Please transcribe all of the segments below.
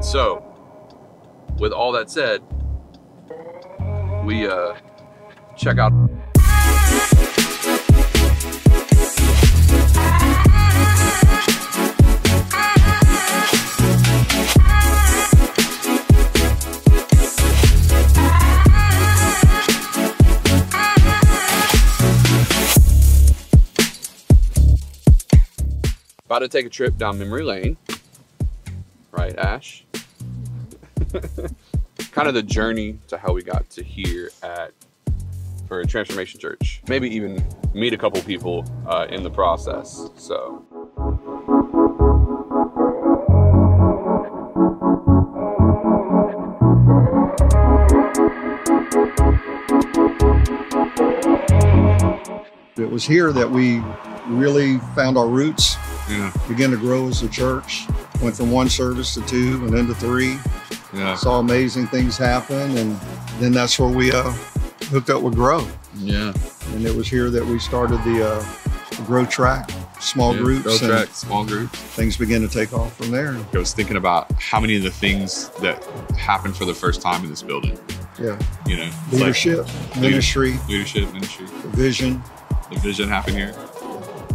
And so, with all that said, we uh, check out. About to take a trip down memory lane. Right, Ash? kind of the journey to how we got to here at for Transformation Church. Maybe even meet a couple people uh, in the process. So. It was here that we really found our roots, Yeah. began to grow as a church. Went from one service to two and then to three. Yeah. Saw amazing things happen, and then that's where we uh, hooked up with Grow. Yeah. And it was here that we started the, uh, Grow track, small yeah. groups, track, small groups. things began to take off from there. I was thinking about how many of the things that happened for the first time in this building. Yeah, You know, it's like leadership, ministry, leadership, ministry, vision. the vision happened here.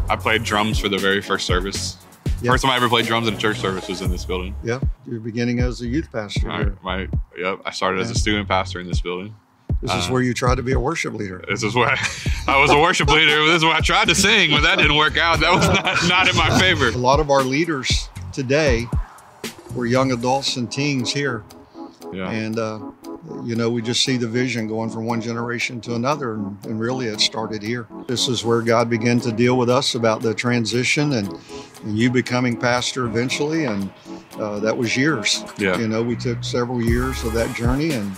I played drums for the very first service. Yeah. First time I ever played drums in a church service was in this building. Yeah, you're beginning as a youth pastor. Here. my, yep, I started as a student pastor in this building. This is uh, where you tried to be a worship leader. This is where I was a worship leader. This is where I tried to sing, but that didn't work out. That was not, not in my favor. A lot of our leaders today were young adults and teens here. Yeah. And, uh, you know, we just see the vision going from one generation to another. And, and really, it started here. This is where God began to deal with us about the transition and, and you becoming pastor eventually. And uh, that was years. Yeah. You know, we took several years of that journey, and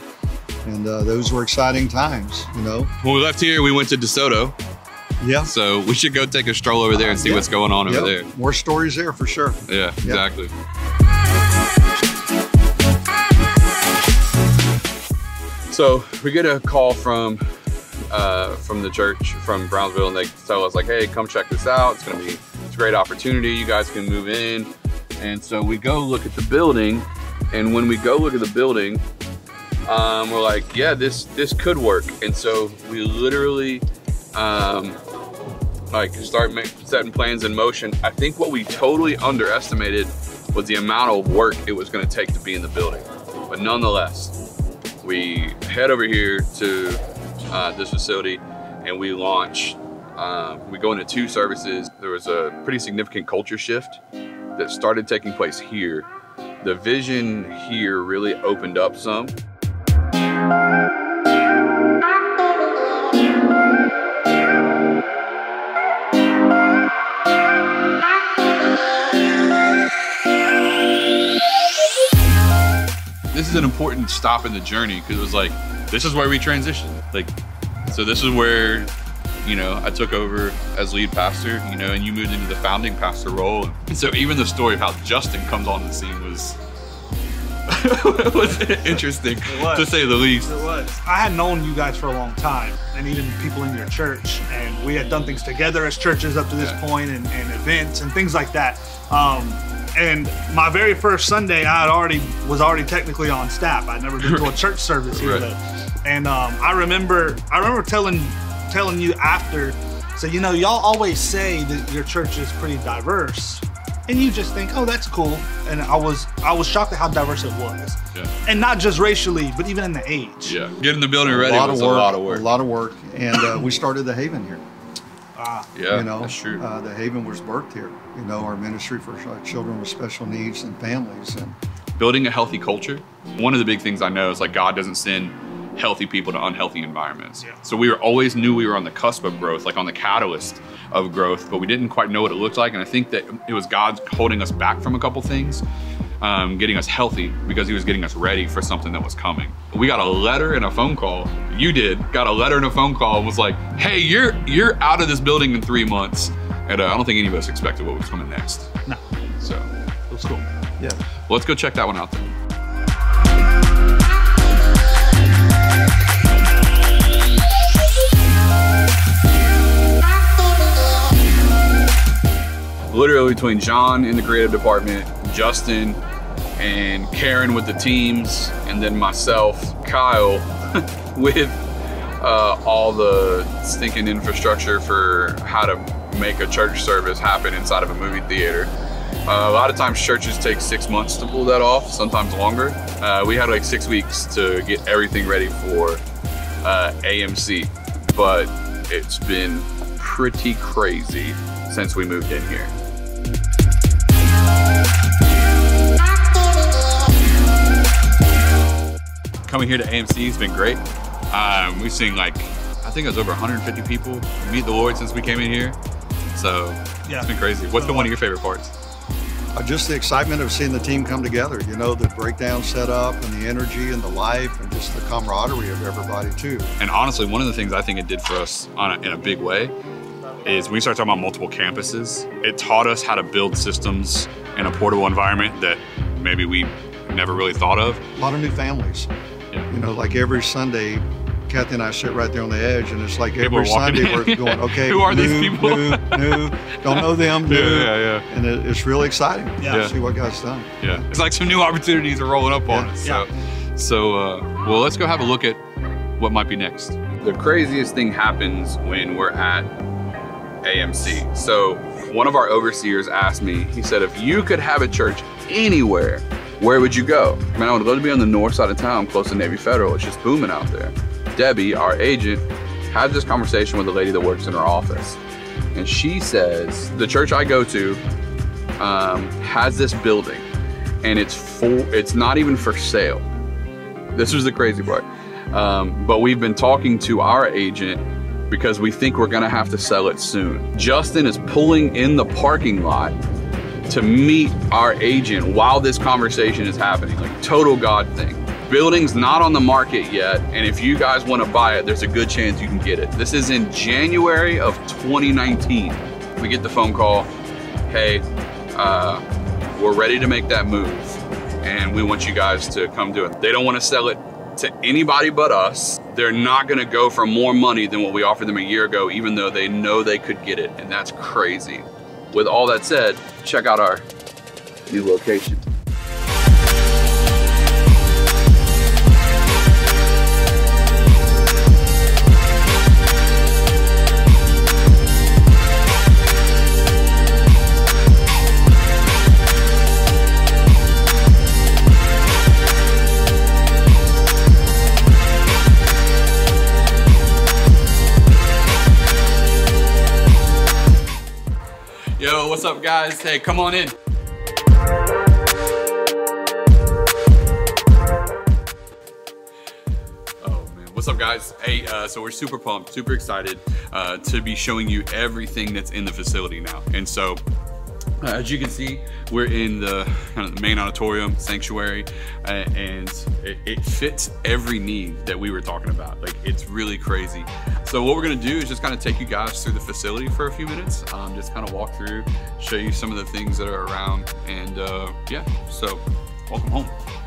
and uh, those were exciting times, you know. When we left here, we went to DeSoto. Yeah. So we should go take a stroll over there and see Yeah. what's going on over there. More stories there for sure. Yeah, exactly. So we get a call from uh, from the church from Brownsville, and they tell us like, "Hey, come check this out. It's gonna be it's a great opportunity. You guys can move in." And so we go look at the building, and when we go look at the building, um, we're like, "Yeah, this this could work." And so we literally um, like start ma- setting plans in motion. I think what we totally underestimated was the amount of work it was to take to be in the building. But nonetheless, we head over here to uh, this facility and we launch. Um, we go into two services. There was a pretty significant culture shift that started taking place here. The vision here really opened up some. This is an important stop in the journey because it was like this is where we transitioned like so this is where you know i took over as lead pastor you know and you moved into the founding pastor role and so even the story of how justin comes on the scene was was interesting was. to say the least It was. I had known you guys for a long time, and even people in your church, and we had done things together as churches up to this Yeah. point, and, and events and things like that. Um, and my very first Sunday, I had already was already technically on staff. I'd never been to a church service here, Right. and um, I remember I remember telling telling you after, so you know, y'all always say that your church is pretty diverse. And you just think, oh, that's cool. And I was I was shocked at how diverse it was yeah and not just racially, but even in the age. yeah getting the building ready a lot was of work, a lot of work A lot of work, and uh, we started the Haven here. Ah, yeah you know, that's true Uh, the Haven was birthed here. You know, our ministry for children with special needs and families, and building a healthy culture one of the big things i know is like god doesn't send healthy people to unhealthy environments Yeah. so we were always knew we were on the cusp of growth like on the catalyst of growth but we didn't quite know what it looked like and i think that it was god holding us back from a couple things um, getting us healthy because he was getting us ready for something that was coming we got a letter and a phone call you did got a letter and a phone call and was like hey you're you're out of this building in three months. And uh, i don't think any of us expected what was coming next. No, so it was cool. yeah, let's go check that one out then. Literally between John in the creative department, Justin, and Karen with the teams, and then myself, Kyle, with uh, all the stinking infrastructure for how to make a church service happen inside of a movie theater. Uh, a lot of times churches take six months to pull that off, sometimes longer. Uh, we had like six weeks to get everything ready for uh, AMC, but it's been pretty crazy since we moved in here. Coming here to AMC has been great. Um, we've seen like, I think it was over 150 people meet the Lord since we came in here. So Yeah. it's been crazy. What's been one of your favorite parts? Uh, Just the excitement of seeing the team come together, you know, the breakdown set up and the energy and the life and just the camaraderie of everybody too. And honestly, one of the things I think it did for us on a, in a big way is when we started talking about multiple campuses, it taught us how to build systems in a portable environment that maybe we never really thought of. A lot of new families. Yeah. You know, like every Sunday, Kathy and I sit right there on the edge, and it's like People every Sunday in. we're going, okay, Who are these people? New, new, don't know them, new. yeah, yeah. And it, it's really exciting Yeah. to see what God's done. yeah. It's like some new opportunities are rolling up on Yeah. us. So, so uh, well, let's go have a look at what might be next. The craziest thing happens when we're at AMC. So one of our overseers asked me, he said, if you could have a church anywhere, where would you go? Man, I would love to be on the north side of town, close to Navy Federal. It's just booming out there. Debbie, our agent, had this conversation with a lady that works in her office. And she says, the church I go to um, has this building and it's full, it's not even for sale. This was the crazy part. Um, but we've been talking to our agent because we think we're gonna have to sell it soon. Justin is pulling in the parking lot to meet our agent while this conversation is happening. Like total God thing. Building's not on the market yet, and if you guys want to buy it, there's a good chance you can get it. This is in January of 2019. We get the phone call, hey, uh, we're ready to make that move, and we want you guys to come do it. They don't want to sell it to anybody but us. They're not going to go for more money than what we offered them a year ago, even though they know they could get it, and that's crazy. With all that said, check out our new location. Yo, what's up, guys? Hey, come on in. Oh man, what's up, guys? Hey, uh, so we're super pumped, super excited uh, to be showing you everything that's in the facility now. And so, uh, as you can see, we're in the kind of the main auditorium sanctuary, uh, and it, it fits every need that we were talking about. Like it's really crazy. So what we're gonna do is just kind of take you guys through the facility for a few minutes, um, just kind of walk through, show you some of the things that are around, and uh, yeah. So welcome home.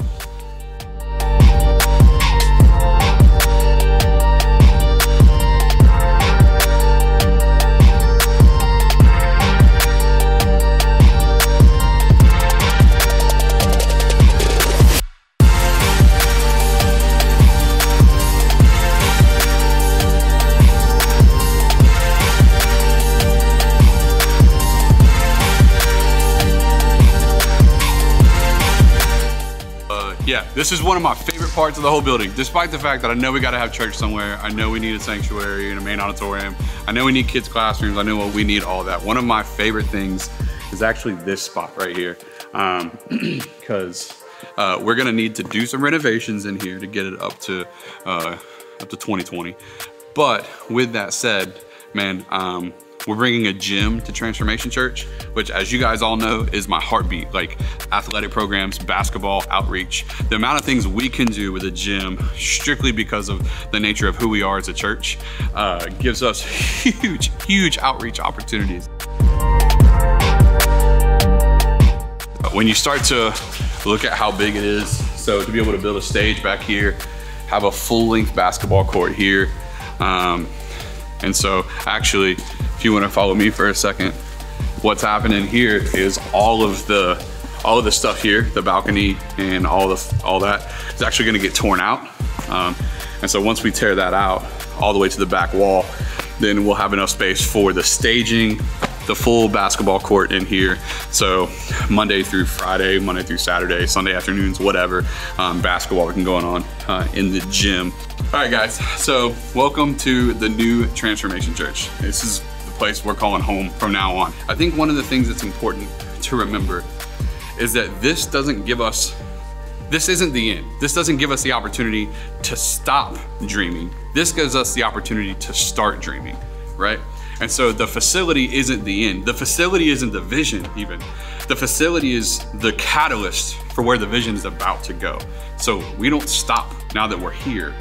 Yeah, this is one of my favorite parts of the whole building. Despite the fact that I know we got to have church somewhere, I know we need a sanctuary and a main auditorium. I know we need kids' classrooms. I know what we need all that. One of my favorite things is actually this spot right here, because uh, we're gonna need to do some renovations in here to get it up to uh, up to 2020. But with that said, man, um, we're bringing a gym to Transformation Church, which, as you guys all know, is my heartbeat. Like athletic programs, basketball, outreach. The amount of things we can do with a gym, strictly because of the nature of who we are as a church, uh, gives us huge, huge outreach opportunities. When you start to look at how big it is, so to be able to build a stage back here, have a full length basketball court here. Um, and so actually, if you wanna follow me for a second, what's happening here is all of the all of the stuff here, the balcony and all the all that is actually gonna get torn out. Um, and so once we tear that out all the way to the back wall, then we'll have enough space for the staging, the full basketball court in here. So Monday through Friday, Monday through Saturday, Sunday afternoons, whatever, um, basketball can going on uh, in the gym. All right, guys. So welcome to the new Transformation Church. This is place we're calling home from now on. I think one of the things that's important to remember is that this doesn't give us this isn't the end. This doesn't give us the opportunity to stop dreaming. This gives us the opportunity to start dreaming, right? And so the facility isn't the end. The facility isn't the vision, even. The facility is the catalyst for where the vision is about to go. So we don't stop now that we're here.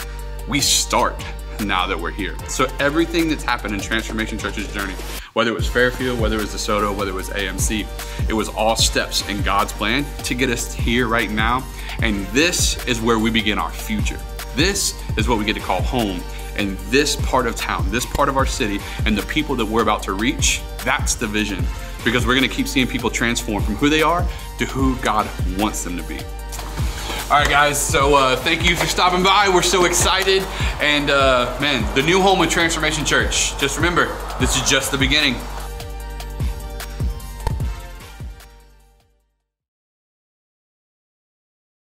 We start now that we're here. So everything that's happened in Transformation Church's journey, whether it was Fairfield, whether it was DeSoto, whether it was AMC, it was all steps in God's plan to get us here right now. And this is where we begin our future. This is what we get to call home. And this part of town, this part of our city, and the people that we're about to reach, that's the vision. Because we're gonna keep seeing people transform from who they are to who God wants them to be. All right, guys, so uh, thank you for stopping by. We're so excited. And uh, man, the new home of Transformation Church. Just remember, this is just the beginning.